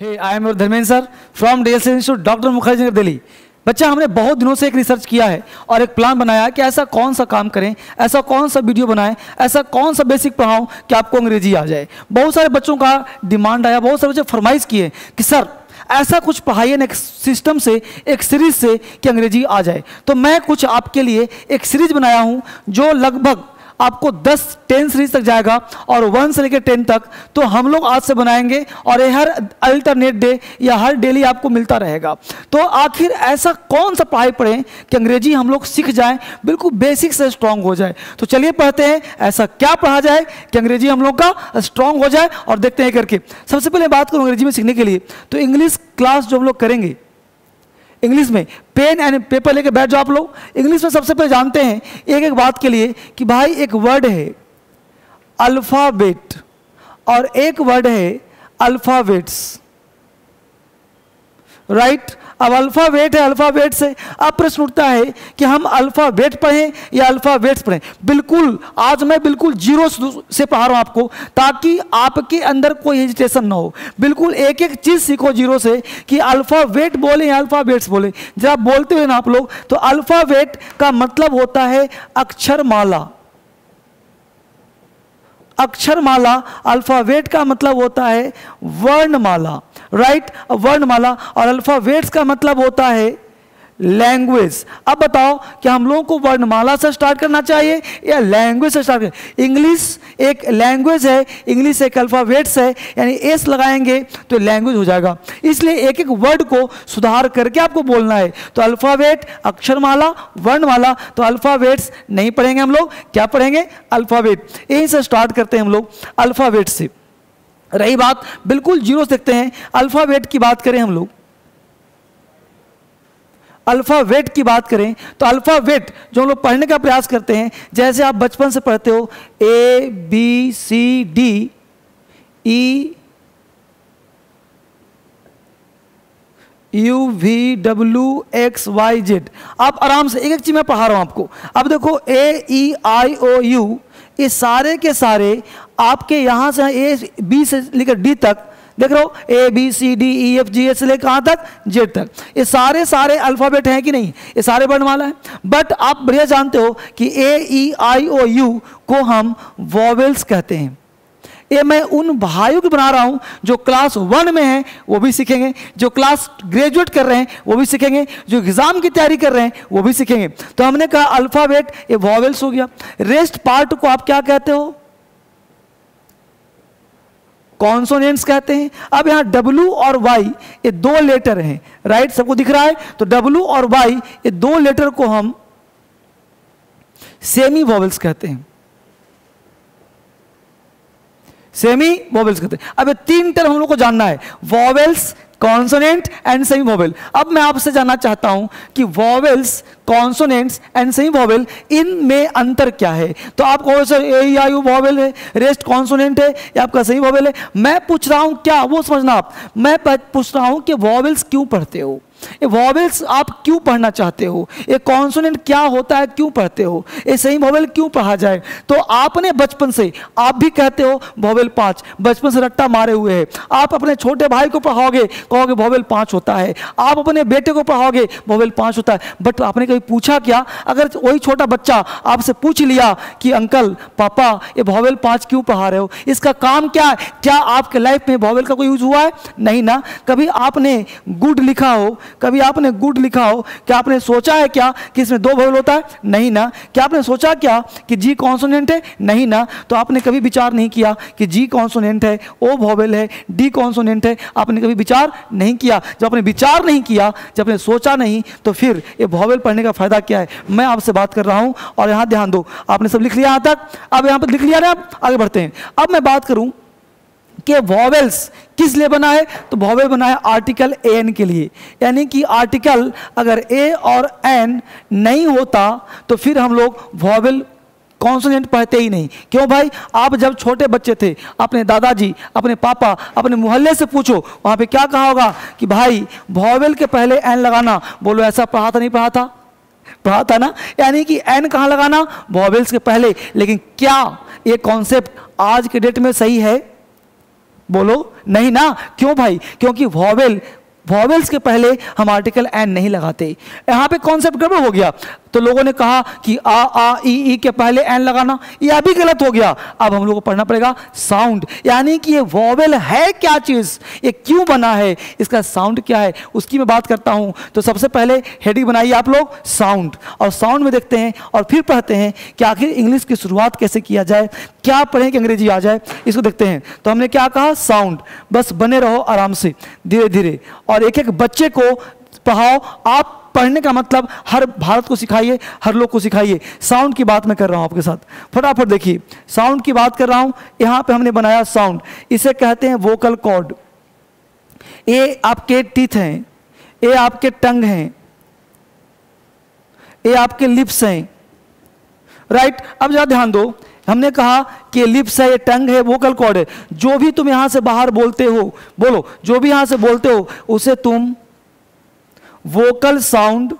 Hey I am your Dharmendra sir from D S institute doctor Mukherjee Nagar Delhi बच्चा, हमने बहुत दिनों से एक रिसर्च किया है और एक प्लान बनाया कि ऐसा कौन सा काम करें, ऐसा कौन सा वीडियो बनाएँ, ऐसा कौन सा बेसिक पढ़ाऊं कि आपको अंग्रेज़ी आ जाए। बहुत सारे बच्चों का डिमांड आया, बहुत सारे बच्चे फरमाइश किए कि सर ऐसा कुछ पढ़ाइए ना एक सिस्टम से, एक सीरीज़ से कि अंग्रेज़ी आ जाए। तो मैं कुछ आपके लिए एक सीरीज़ बनाया हूँ जो लगभग आपको 10 टेन सीरीज़ तक जाएगा और वन से लेकर टेन तक। तो हम लोग आज से बनाएँगे और ये हर अल्टरनेट डे या हर डेली आपको मिलता रहेगा। तो आखिर ऐसा कौन सा पढ़ाई पढ़ें कि अंग्रेज़ी हम लोग सीख जाएँ, बिल्कुल बेसिक से स्ट्रांग हो जाए। तो चलिए पढ़ते हैं, ऐसा क्या पढ़ा जाए कि अंग्रेज़ी हम लोग का स्ट्रांग हो जाए और देखते हैं करके। सबसे पहले बात करूँ अंग्रेज़ी में सीखने के लिए तो इंग्लिश क्लास जो हम लोग करेंगे इंग्लिश में। पेन एंड पेपर लेके बैठ जाओ आप लोग। इंग्लिश में सबसे पहले जानते हैं एक एक बात के लिए कि भाई एक वर्ड है अल्फ़ाबेट और एक वर्ड है अल्फ़ाबेट्स राइट अब अल्फ़ाबेट है, अल्फ़ाबेट से अब प्रश्न उठता है कि हम अल्फ़ाबेट पढ़ें या अल्फ़ाबेट्स पढ़ें। बिल्कुल, आज मैं बिल्कुल ज़ीरो से पढ़ा रहा हूँ आपको, ताकि आपके अंदर कोई हेजिटेशन ना हो। बिल्कुल एक एक चीज़ सीखो ज़ीरो से कि अल्फ़ाबेट बोले या अल्फ़ाबेट्स बोले। जब बोलते हुए ना आप लोग तो अल्फ़ाबेट का मतलब होता है अक्षर माला अक्षरमाला अल्फ़ावेट का मतलब होता है वर्णमाला। राइट वर्णमाला और अल्फ़ावेट्स का मतलब होता है लैंग्वेज अब बताओ कि हम लोगों को वर्णमाला से स्टार्ट करना चाहिए या लैंग्वेज से स्टार्ट कर इंग्लिश एक लैंग्वेज है इंग्लिश एक अल्फ़ावेट्स है, यानी एस लगाएँगे तो लैंग्वेज हो जाएगा. इसलिए एक एक वर्ड को सुधार करके आपको बोलना है. तो अल्फ़ावेट अक्षरमाला, वर्णमाला तो अल्फ़ावेट्स नहीं पढ़ेंगे हम लोग. क्या पढ़ेंगे? अल्फ़ावेट यहीं से स्टार्ट करते हैं हम लोग अल्फ़ावेट से. रही बात, बिल्कुल ज़ीरो देखते हैं अल्फ़ावेट की बात करें हम लोग। अल्फ़ावेट की बात करें तो अल्फ़ावेट जो हम लोग पढ़ने का प्रयास करते हैं, जैसे आप बचपन से पढ़ते हो A B C D E U V W X Y Z आप आराम से एक एक चीज़ मैं पढ़ा रहा हूँ आपको। अब देखो ए ई आई ओ यू ये सारे के सारे आपके यहाँ से ए बी से लेकर डी तक, देख रहे हो? A B C D E F G H से लेकर कहाँ तक? जेड तक। ये सारे सारे अल्फ़ाबेट हैं कि नहीं? ये सारे वर्णमाला है। बट आप बढ़िया जानते हो कि ए ई आई ओ यू को हम वॉवेल्स कहते हैं। ये मैं उन भाइयों को बना रहा हूँ जो क्लास वन में हैं, वो भी सीखेंगे। जो क्लास ग्रेजुएट कर रहे हैं, वो भी सीखेंगे। जो एग्ज़ाम की तैयारी कर रहे हैं, वो भी सीखेंगे। तो हमने कहा अल्फ़ाबेट, ये वॉवेल्स हो गया। रेस्ट पार्ट को आप क्या कहते हो? कॉन्सोनेंट्स कहते हैं। अब यहाँ डब्लू और वाई ये दो लेटर हैं। राइट सबको दिख रहा है? तो डब्लू और वाई ये दो लेटर को हम सेमी वॉवल्स कहते हैं। सेमी वॉवेल्स कहते हैं। अब तीन टर्म हम लोग को जानना है। Vowels consonant and semi vowel अब मैं आपसे जानना चाहता हूँ कि वॉवेल्स कॉन्सोनेंट्स एंड सही वॉवेल इन में अंतर क्या है? तो आप कहो, सर, ए आई वॉवेल है रेस्ट कॉन्सोनेंट है, या आपका सही वॉवेल है। मैं पूछ रहा हूँ, क्या? वो समझना आप। मैं पूछ रहा हूँ कि वॉवेल्स क्यों पढ़ते हो? ये वॉवेल्स आप क्यों पढ़ना चाहते हो? ये कॉन्सोनेंट क्या होता है, क्यों पढ़ते हो? ये सही वॉवेल क्यों पढ़ा जाए? तो आपने बचपन से, आप भी कहते हो वॉवेल पाँच। बचपन से रट्टा मारे हुए हैं। आप अपने छोटे भाई को पढ़ाओगे, कहोगे वॉवेल पाँच होता है। आप अपने बेटे को पढ़ाओगे वॉवेल पाँच होता है। बट आपने कभी पूछा क्या? अगर वही छोटा बच्चा आपसे पूछ लिया कि, अंकल, पापा, ये वॉवेल पाँच क्यों पढ़ा रहे हो? इसका काम क्या है? क्या आपके लाइफ में वॉवेल का कोई यूज़ हुआ है? नहीं ना। कभी आपने गुड लिखा हो, कभी आपने गुड लिखा हो, क्या आपने सोचा है क्या कि इसमें दो वॉवेल होता है? नहीं ना। क्या आपने सोचा क्या कि जी कॉन्सोनेंट है? नहीं ना। तो आपने कभी विचार नहीं किया कि जी कॉन्सोनेंट है ओ वॉवेल है डी कॉन्सोनेंट है? आपने कभी विचार नहीं किया? जब आपने विचार नहीं किया, जब आपने सोचा नहीं तो फिर ये वॉवेल पढ़ने का फ़ायदा क्या है? मैं आपसे बात कर रहा हूँ और यहाँ ध्यान दो। आपने सब लिख लिया यहाँ तक? अब यहाँ पर लिख लिया ना आगे बढ़ते हैं। अब मैं बात करूँ कि वॉवेल्स किस लिए बना है? तो वॉवेल बना है आर्टिकल एन के लिए। यानी कि आर्टिकल अगर ए और एन नहीं होता तो फिर हम लोग वॉवेल कॉन्सोनेंट पढ़ते ही नहीं। क्यों भाई? आप जब छोटे बच्चे थे, अपने दादाजी, अपने पापा, अपने मोहल्ले से पूछो, वहाँ पे क्या कहा होगा कि भाई वॉवेल के पहले एन लगाना। बोलो, ऐसा पढ़ा था, नहीं पढ़ा था? पढ़ा था ना? यानी कि एन कहाँ लगाना? वॉवेल्स के पहले। लेकिन क्या ये कॉन्सेप्ट आज के डेट में सही है? बोलो, नहीं ना? क्यों भाई? क्योंकि वॉवेल वॉवेल्स के पहले हम आर्टिकल एन नहीं लगाते। यहाँ पे कॉन्सेप्ट गड़बड़ हो गया। तो लोगों ने कहा कि आ आ, ई ई के पहले एन लगाना यह भी गलत हो गया। अब हम लोग को पढ़ना पड़ेगा साउंड यानी कि ये वॉवेल है क्या चीज़? ये क्यों बना है? इसका साउंड क्या है? उसकी मैं बात करता हूँ। तो सबसे पहले हेडिंग बनाइए आप लोग साउंड और साउंड में देखते हैं और फिर पढ़ते हैं कि आखिर इंग्लिश की शुरुआत कैसे किया जाए, क्या पढ़ें कि अंग्रेज़ी आ जाए, इसको देखते हैं। तो हमने क्या कहा? साउंड बस बने रहो आराम से धीरे धीरे और एक एक बच्चे को पढ़ाओ। आप पढ़ने का मतलब हर भारत को सिखाइए, हर लोग को सिखाइए। साउंड की बात मैं कर रहा हूँ आपके साथ। फटाफट देखिए। साउंड की बात कर रहा हूँ। यहाँ पे हमने बनाया साउंड। इसे कहते हैं वोकल कॉर्ड ये आपके टीथ हैं। ये आपके टंग हैं। ये आपके लिप्स हैं। राइट अब जरा ध्यान दो। हमने कहा कि लिप्स है, ये टंग है, वोकल कॉर्ड है। जो भी तुम यहाँ से बाहर बोलते हो, बोलो, जो भी यहाँ से बोलते हो, उसे तुम वोकल साउंड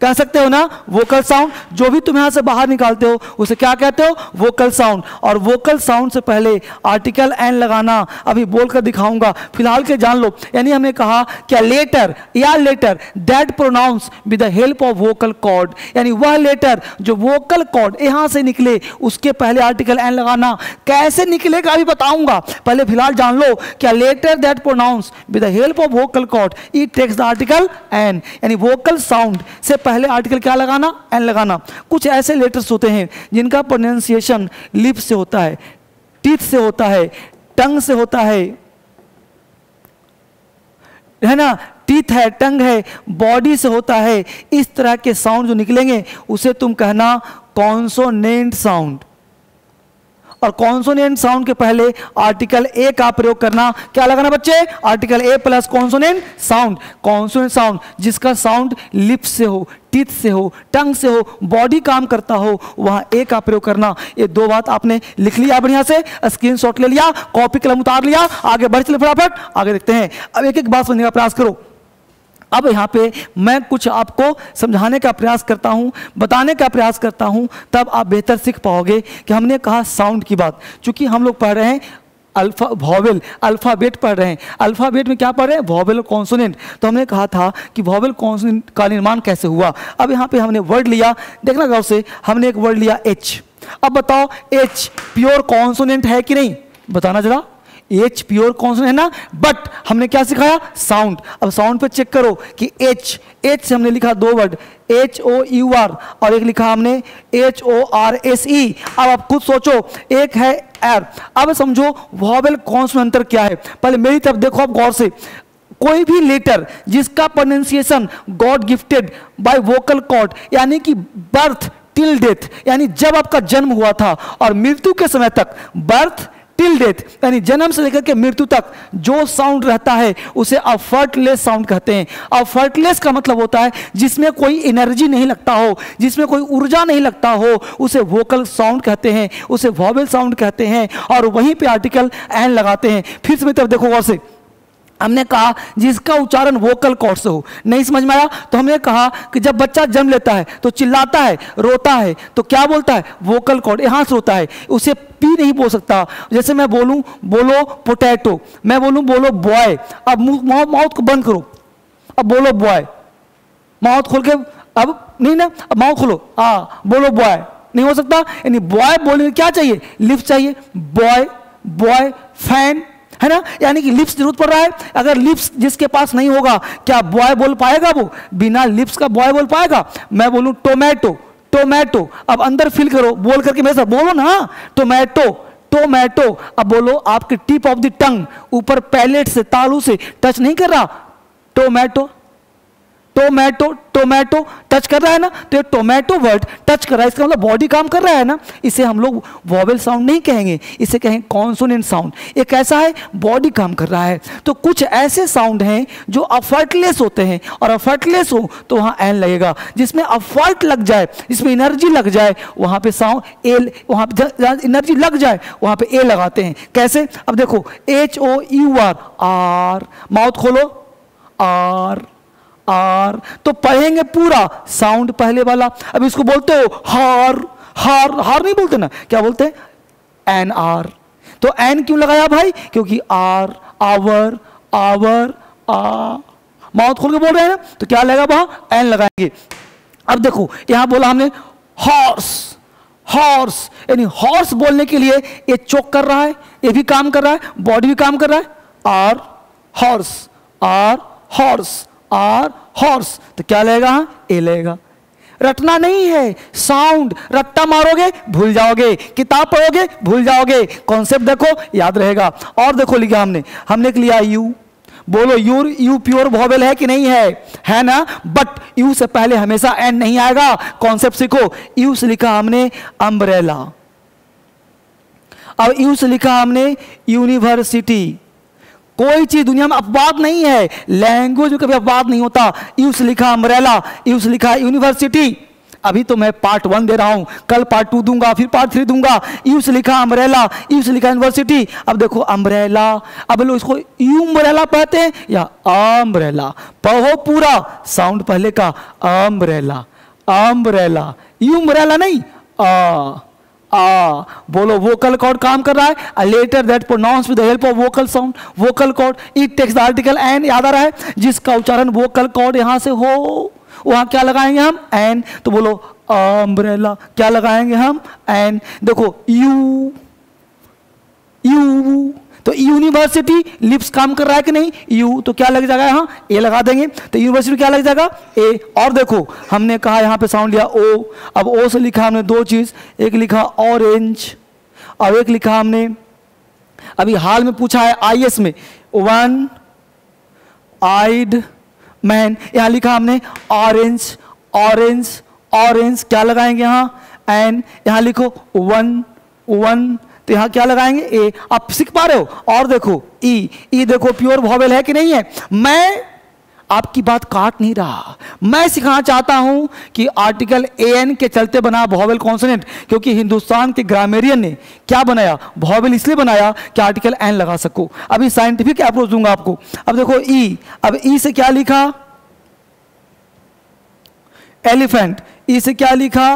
कह सकते हो ना वोकल साउंड जो भी तुम यहाँ से बाहर निकालते हो, उसे क्या कहते हो? वोकल साउंड और वोकल साउंड से पहले आर्टिकल एन लगाना, अभी बोलकर दिखाऊँगा। फ़िलहाल के जान लो, यानी हमने कहा क्या लेटर या letter that pronounce with the help of vocal cord यानी वह लेटर जो वोकल कॉर्ड यहाँ से निकले, उसके पहले आर्टिकल एन लगाना। कैसे निकलेगा अभी बताऊँगा। पहले फ़िलहाल जान लो क्या letter that pronounce with the help of vocal cord it takes the article an यानी वोकल साउंड से पहले आर्टिकल क्या लगाना? एन लगाना। कुछ ऐसे लेटर्स होते हैं जिनका प्रोनाउंसिएशन लिप से होता है टीथ से होता है टंग से होता है। है ना? टीथ है टंग है बॉडी से होता है। इस तरह के साउंड जो निकलेंगे, उसे तुम कहना कॉन्सोनेंट साउंड और कॉन्सोनेंट साउंड के पहले आर्टिकल ए का प्रयोग करना, क्या लगाना बच्चे? Article a plus consonant sound consonant sound जिसका साउंड लिप से हो टीथ से हो टंग से हो बॉडी काम करता हो, वहाँ ए का प्रयोग करना। ये दो बात आपने लिख लिया बढ़िया से स्क्रीन ले लिया कॉपी कलम उतार लिया, आगे बढ़ चले फटाफट, आगे देखते हैं। अब एक एक बात समझने का प्रयास करो। अब यहाँ पे मैं कुछ आपको समझाने का प्रयास करता हूँ, बताने का प्रयास करता हूँ, तब आप बेहतर सीख पाओगे कि हमने कहा साउंड की बात। चूँकि हम लोग पढ़ रहे हैं अल्फ़ा वॉवेल अल्फ़ाबेट पढ़ रहे हैं। अल्फ़ाबेट में क्या पढ़ रहे हैं? वॉवेल और कॉन्सोनेंट तो हमने कहा था कि वॉवेल कॉन्सोनेंट का निर्माण कैसे हुआ? अब यहाँ पे हमने वर्ड लिया। देखना गौर से, हमने एक वर्ड लिया एच अब बताओ एच प्योर कॉन्सोनेंट है कि नहीं? बताना जरा। एच प्योर कॉन्सोनेंट है ना? बट हमने क्या सिखाया? साउंड अब साउंड पे चेक करो कि एच एच से हमने लिखा दो word H O U R और एक लिखा हमने H O R S E अब आप खुद सोचो, एक है एर अब समझो वॉवेल कॉन्सोनेंट अंतर क्या है? पहले मेरी तरफ़ देखो आप गौर से। कोई भी लेटर जिसका pronunciation God gifted by vocal cord यानी कि बर्थ टिल डेथ यानी जब आपका जन्म हुआ था और मृत्यु के समय तक बर्थ टिल डेथ यानी जन्म से लेकर के मृत्यु तक जो साउंड रहता है, उसे अफर्टलेस साउंड कहते हैं। अफर्टलेस का मतलब होता है, जिसमें कोई एनर्जी नहीं लगता हो, जिसमें कोई ऊर्जा नहीं लगता हो, उसे वोकल साउंड कहते हैं, उसे वॉबल साउंड कहते हैं, और वहीं पर आर्टिकल एन लगाते हैं। फिर से तरफ़ देखो गौर से। हमने कहा, जिसका उच्चारण वोकल कॉर्ड से हो। नहीं समझ में आया? तो हमने कहा कि जब बच्चा जन्म लेता है तो चिल्लाता है, रोता है तो क्या बोलता है? वोकल कॉर्ड यहाँ से रोता है। उसे पी नहीं बोल सकता। जैसे मैं बोलूँ, बोलो पोटैटो मैं बोलूँ, बोलो बॉय अब माउथ को बंद करो। अब बोलो बॉय माउथ खोल के, अब नहीं ना, अब माउथ खोलो। हाँ बोलो बॉय नहीं हो सकता? यानी बॉय बोलने क्या चाहिए? लिफ्ट चाहिए। बॉय बॉय फ़ैन है ना? यानी कि लिप्स ज़रूरत पड़ रहा है। अगर लिप्स जिसके पास नहीं होगा, क्या बॉय बोल पाएगा वो? बिना लिप्स का बॉय बोल पाएगा? मैं बोलूँ, टोमेटो टोमेटो। अब अंदर फिल करो। बोल करके मेरे साथ बोलो ना। Tomato tomato. अब बोलो, आपके टिप ऑफ़ द टंग ऊपर पैलेट से, तालू से टच नहीं कर रहा? टोमेटो। टोमेटो टोमेटो टच कर रहा है ना? तो ये टोमेटो वर्ड टच कर रहा है। इसका मतलब बॉडी काम कर रहा है ना? इसे हम लोग वॉवेल साउंड नहीं कहेंगे। इसे कहेंगे कॉन्सोनेंट साउंड ये कैसा है? बॉडी काम कर रहा है। तो कुछ ऐसे साउंड हैं जो अफर्टलेस होते हैं। और अफर्टलेस हो तो वहाँ एन लगेगा। जिसमें अफर्ट लग जाए, जिसमें एनर्जी लग जाए, वहाँ पे साउंड ए वहाँ पे एनर्जी लग जाए, वहाँ पे ए लगाते हैं। कैसे? अब देखो H O U R R mouth खोलो। आर आर तो पढ़ेंगे पूरा। साउंड पहले वाला। अब इसको बोलते हो, हार हार हार नहीं बोलते ना? क्या बोलते हैं? एन आर तो एन क्यों लगाया भाई? क्योंकि आर आवर आवर आ। माउथ खोल के बोल रहे हैं ना? तो क्या लगेगा वहाँ? एन लगाएँगे। अब देखो, यहाँ बोला हमने हॉर्स हॉर्स यानी हॉर्स बोलने के लिए ये चोक कर रहा है, ये भी काम कर रहा है बॉडी भी काम कर रहा है। R horse R horse R horse तो क्या लेगा? ए लेगा। रटना नहीं है। साउंड रट्टा मारोगे, भूल जाओगे। किताब पढ़ोगे, भूल जाओगे। कॉन्सेप्ट देखो, याद रहेगा। और देखो लिखा हमने। हमने लिया यू बोलो यू यू प्योर वॉवेल है कि नहीं है? है ना? बट यू से पहले हमेशा एंड नहीं आएगा। कॉन्सेप्ट सीखो। यू से लिखा हमने अम्ब्रेला अब यू से लिखा हमने यूनिवर्सिटी कोई चीज़ दुनिया में अपवाद नहीं है। लैंग्वेज में कभी अपवाद नहीं होता। यू से लिखा अम्ब्रेला यू से लिखा यूनिवर्सिटी अभी तो मैं पार्ट वन दे रहा हूँ। कल पार्ट टू दूँगा, फिर पार्ट थ्री दूँगा। यू से लिखा अम्ब्रेला यू से लिखा यूनिवर्सिटी अब देखो अम्ब्रेला अब लोग इसको यू अम्ब्रेला कहते हैं या अम्ब्रेला पढ़ो पूरा। साउंड पहले का अम्ब्रेला अम्ब्रेला यू अम्ब्रेला नहीं, आ। आ, बोलो वोकल कॉर्ड काम कर रहा है। Letter that pronounce with the help of vocal sound vocal cord it takes the article an याद आ रहा है, जिसका उच्चारण वोकल कॉर्ड यहाँ से हो, वहाँ क्या लगाएँगे हम? एन तो बोलो अम्ब्रेला क्या लगाएँगे हम? एन देखो यू यू तो यूनिवर्सिटी लिप्स काम कर रहा है कि नहीं? यू तो क्या लग जाएगा यहाँ? ए लगा देंगे। तो यूनिवर्सिटी क्या लग जाएगा? ए और देखो, हमने कहा यहाँ पे साउंड लिया ओ अब ओ से लिखा हमने दो चीज़। एक लिखा ऑरेंज और एक लिखा हमने, अभी हाल में पूछा है आई में। वन आइड मैन यहाँ लिखा हमने ऑरेंज ऑरेंज ऑरेंज क्या लगाएँगे यहाँ? एन यहाँ लिखो वन वन तो यहाँ क्या लगाएँगे? ए, आप सीख पा रहे हो? और देखो, ई ई देखो प्योर वॉवेल है कि नहीं है? मैं आपकी बात काट नहीं रहा। मैं सिखाना चाहता हूँ कि आर्टिकल ए एन के चलते बना वॉवेल कॉन्सोनेंट क्योंकि हिंदुस्तान के ग्रामेरियन ने क्या बनाया? वॉवेल इसलिए बनाया कि आर्टिकल एन लगा सको। अभी साइंटिफिक अप्रोच दूँगा आपको। अब देखो ई अब ई से क्या लिखा? एलिफेंट ई से क्या लिखा?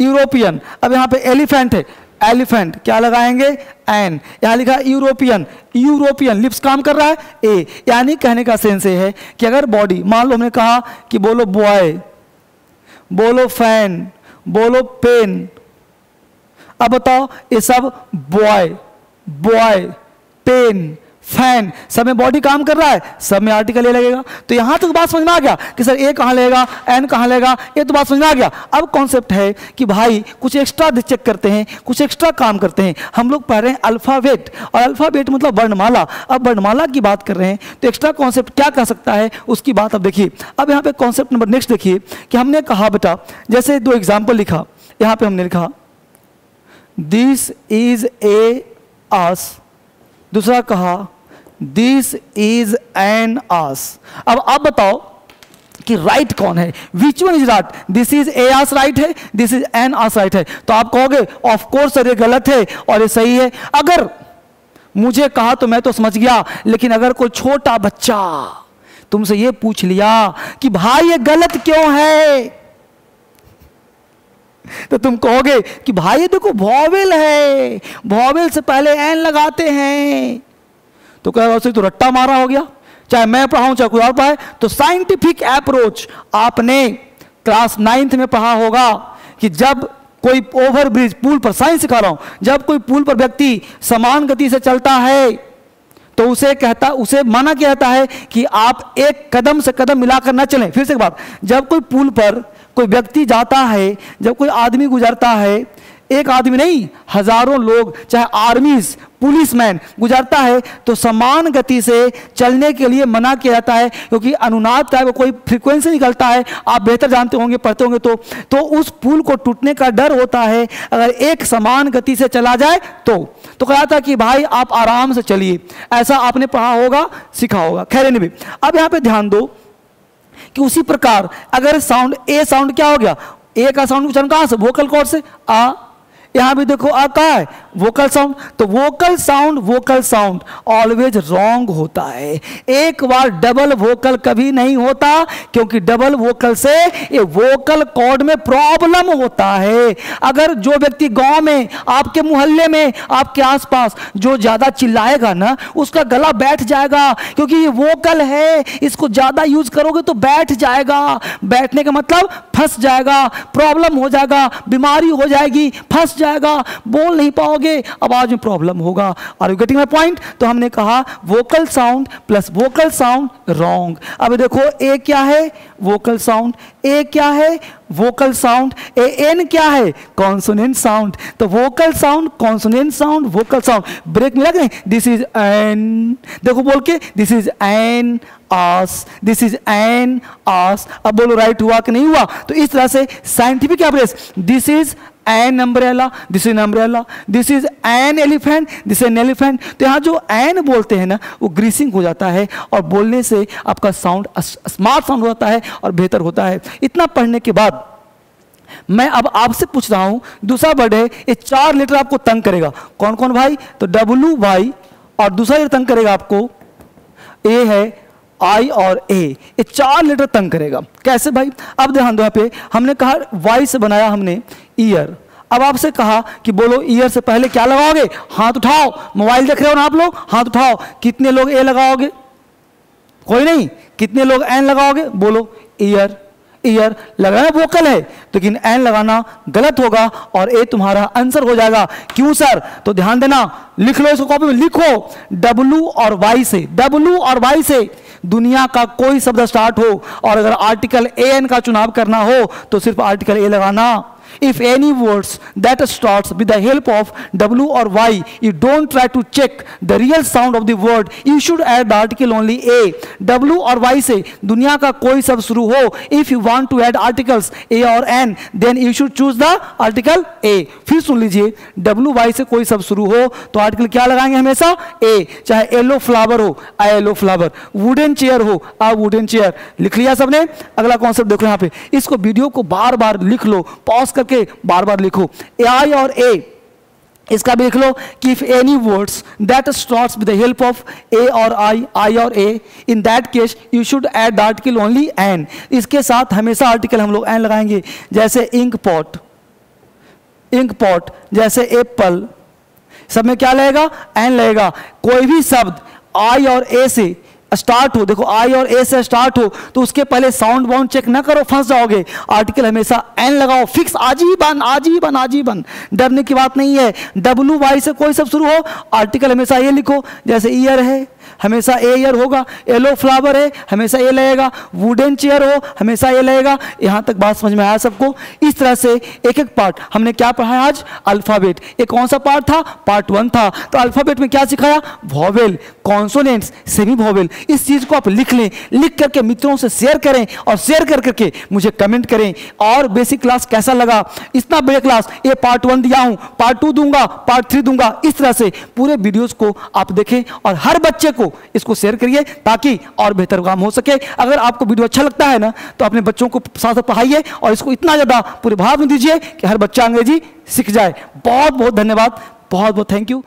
यूरोपियन अब यहाँ पे एलिफेंट है। एलिफेंट, क्या लगाएँगे? एन। यहाँ लिखा यूरोपियन। यूरोपियन लिप्स काम कर रहा है? ए। यानी कहने का सेंस ये है कि अगर बॉडी, मान लो हमने कहा कि बोलो बॉय, बोलो फ़ैन, बोलो पेन। अब बताओ, ये सब बॉय बॉय, पेन। फ़ैन, सब में बॉडी काम कर रहा है, सब में आर्टिकल ए लगेगा। तो यहाँ तक तो बात समझ में आ गया कि सर ए कहाँ लेगा एन कहाँ लेगा, ये तो बात समझ में आ गया। अब कॉन्सेप्ट है कि भाई कुछ एक्स्ट्रा चेक करते हैं, कुछ एक्स्ट्रा काम करते हैं। हम लोग पढ़ रहे हैं अल्फ़ाबेट और अल्फ़ाबेट मतलब वर्णमाला। अब वर्णमाला की बात कर रहे हैं तो एक्स्ट्रा कॉन्सेप्ट क्या कह सकता है, उसकी बात अब देखिए। अब यहाँ पे कॉन्सेप्ट नंबर नेक्स्ट देखिए, कि हमने कहा बेटा, जैसे दो एग्ज़ाम्पल लिखा, यहाँ पे हमने लिखा दिस इज़ ए आस दूसरा कहा दिस इज़ एन आस अब आप बताओ कि राइट right कौन है? Which one is right this is a ass right है? This is an ass right है। तो आप कहोगे ऑफ़ कोर्स ये गलत है और ये सही है। अगर मुझे कहा तो मैं तो समझ गया, लेकिन अगर कोई छोटा बच्चा तुमसे ये पूछ लिया कि, भाई, ये गलत क्यों है? तो तुम कहोगे कि, भाई, ये देखो वॉवेल है। वॉवेल से पहले एन लगाते हैं। तो कह रहा तो रट्टा मारा हो गया। चाहे मैं पढ़ाऊं, चाहे कोई और पढ़ाए। तो साइंटिफिक अप्रोच आपने क्लास नाइन्थ में पढ़ा होगा कि जब कोई ओवर ब्रिज पुल पर साइंस सिखा रहा हूँ, जब कोई पुल पर व्यक्ति समान गति से चलता है तो उसे कहता, उसे माना कहता है कि आप एक कदम से कदम मिलाकर न चलें। फिर से बात, जब कोई पुल पर कोई व्यक्ति जाता है, जब कोई आदमी गुजरता है एक आदमी नहीं, हज़ारों लोग, चाहे आर्मीज पुलिसमैन गुजरता है तो समान गति से चलने के लिए मना किया जाता है, क्योंकि अनुनाद का कोई फ्रीक्वेंसी निकलता है, आप बेहतर जानते होंगे, पढ़ते होंगे तो तो उस पुल को टूटने का डर होता है, अगर एक समान गति से चला जाए तो। तो कहा था कि भाई, आप आराम से चलिए, ऐसा आपने पढ़ा होगा, सीखा होगा। खैर नहीं अब यहाँ पे ध्यान दो कि उसी प्रकार, अगर साउंड ए साउंड क्या हो गया? ए का साउंड उच्चारण कहाँ से? वोकल कॉर्ड से? आ यहाँ भी देखो आ कहा है वोकल साउंड तो vocal sound vocal sound always wrong होता है। एक बार डबल वोकल कभी नहीं होता, क्योंकि डबल वोकल से ये वोकल कॉर्ड में प्रॉब्लम होता है। अगर जो व्यक्ति गाँव में, आपके मोहल्ले में, आपके आसपास जो ज़्यादा चिल्लाएगा ना, उसका गला बैठ जाएगा, क्योंकि ये वोकल है, इसको ज़्यादा यूज़ करोगे तो बैठ जाएगा। बैठने का मतलब फंस जाएगा प्रॉब्लम हो जाएगा, बीमारी हो जाएगी, फंस जाएगा, बोल नहीं पाओगे आवाज़ में प्रॉब्लम होगा। और यू गेटिंग माई पॉइंट तो हमने कहा vocal sound plus vocal sound wrong अब देखो ए क्या है? वोकल साउंड ए क्या है? वोकल साउंड ए एन क्या है? कॉन्सोनेंट साउंड तो vocal sound consonant sound vocal sound break मिला नहीं दिस इज़ एन देखो बोल के this is an ass this is an ass अब बोलो राइट हुआ कि नहीं हुआ? तो इस तरह से scientific average this is an umbrella this is umbrella this is an elephant this an elephant तो यहाँ जो एन बोलते हैं ना, वो ग्रीसिंग हो जाता है और बोलने से आपका साउंड स्मार्ट साउंड होता है और बेहतर होता है। इतना पढ़ने के बाद मैं अब आपसे पूछ रहा हूँ, दूसरा वर्ड है, ये चार लेटर आपको तंग करेगा। कौन कौन भाई? तो डब्ल्यू भाई और दूसरा लेटर तंग करेगा आपको। ए है आई और ए ये चार लेटर तंग करेगा। कैसे भाई? अब ध्यान दो यहाँ पे, हमने कहा वाई से बनाया हमने ईयर अब आपसे कहा कि बोलो ईयर से पहले क्या लगाओगे? हाथ उठाओ। मोबाइल देख रहे हो ना आप लोग? हाथ उठाओ। कितने लोग ए लगाओगे? कोई नहीं। कितने लोग एन लगाओगे? बोलो ईयर ईयर लगाना वोकल है, लेकिन एन लगाना गलत होगा और ए तुम्हारा आंसर हो जाएगा। क्यों सर तो ध्यान देना, लिख लो इसको कॉपी में। लिखो डब्लू और वाई से। डब्लू और वाई से। दुनिया का कोई शब्द स्टार्ट हो और अगर आर्टिकल ए एन का चुनाव करना हो तो सिर्फ़ आर्टिकल ए लगाना। If any words that starts with the help of W or Y, you don't try to check the real sound of the word, you should add the article only A. W और Y से दुनिया का कोई शब्द शुरू हो if you want to add articles A और N, then you should choose the article A. फिर सुन लीजिए W Y से कोई शब्द शुरू हो तो आर्टिकल क्या लगाएँगे हमेशा A. चाहे येलो फ्लावर हो a yellow flower wooden chair हो आ वुडन चेयर लिख लिया सबने अगला कॉन्सेप्ट देखो यहाँ पे इसको वीडियो को बार बार लिख लो पॉज कर करके बार बार लिखो। ए आई और ए इसका भी लिख लो कि if any words that starts with the help of a और आई आई और a in that case you should add the article only an इसके साथ हमेशा आर्टिकल हम लोग एन लगाएँगे। जैसे इंक पॉट इंक पॉट जैसे एप्पल सब में क्या लगेगा? एन लगेगा। कोई भी शब्द आई और ए से स्टार्ट हो, देखो आई और ए से स्टार्ट हो तो उसके पहले साउंड बाउंड चेक ना करो, फंस जाओगे। आर्टिकल हमेशा एन लगाओ फिक्स आज भी बन आज भी बन आज आजीवन बन डरने की बात नहीं है। डब्ल्यू वाई से कोई सब शुरू हो आर्टिकल हमेशा ये लिखो, जैसे ईयर है। हमेशा ए ईयर होगा येलो फ्लावर है, हमेशा ये लगेगा वुडन चेयर हो, हमेशा ये लगेगा। यहाँ तक बात समझ में आया सबको? इस तरह से एक एक पार्ट हमने क्या पढ़ा आज? अल्फ़ाबेट ये कौन सा पार्ट था? पार्ट वन था। तो अल्फ़ाबेट में क्या सिखाया? वॉवेल कॉन्सोनेंट्स सेमी वॉवेल इस चीज़ को आप लिख लें। लिख करके मित्रों से शेयर करें और शेयर कर करके मुझे कमेंट करें। और बेसिक क्लास कैसा लगा? इतना बड़े क्लास ये पार्ट वन दिया हूँ। पार्ट टू दूँगा पार्ट थ्री दूँगा। इस तरह से पूरे वीडियोस को आप देखें और हर बच्चे को, इसको शेयर करिए ताकि और बेहतर काम हो सके। अगर आपको वीडियो अच्छा लगता है ना तो अपने बच्चों को साथ साथ पढ़ाइए और इसको इतना ज़्यादा पूरे भाव में दीजिए कि हर बच्चा अंग्रेज़ी सीख जाए। बहुत बहुत धन्यवाद। बहुत बहुत थैंक यू